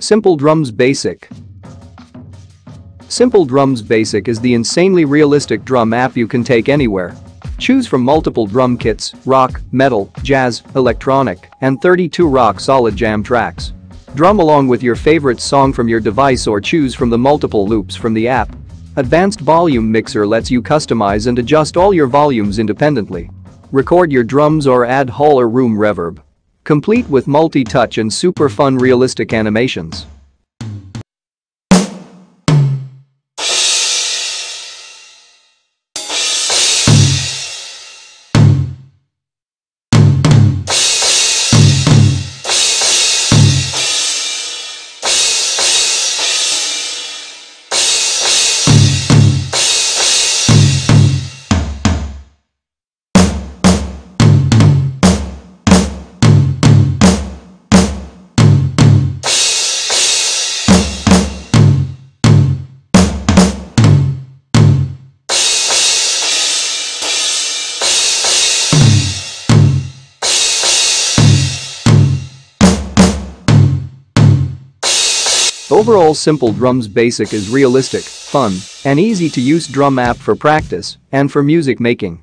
Simple Drums Basic Simple Drums Basic is the insanely realistic drum app you can take anywhere. Choose from multiple drum kits, rock, metal, jazz, electronic, and 32 rock solid jam tracks. Drum along with your favorite song from your device or choose from the multiple loops from the app. Advanced Volume Mixer lets you customize and adjust all your volumes independently. Record your drums or add hall or room reverb. Complete with multi-touch and super fun realistic animations. Overall Simple Drums Basic is realistic, fun, and easy to use drum app for practice and for music making.